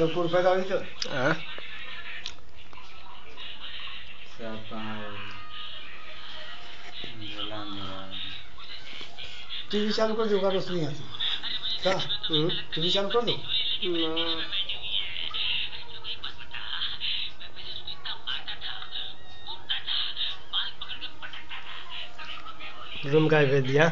दो रुपए का भी तो टीवी चालू कर दो रोशनी आती क्या? हम्म। टीवी चालू कर दो रूम का भेज दिया।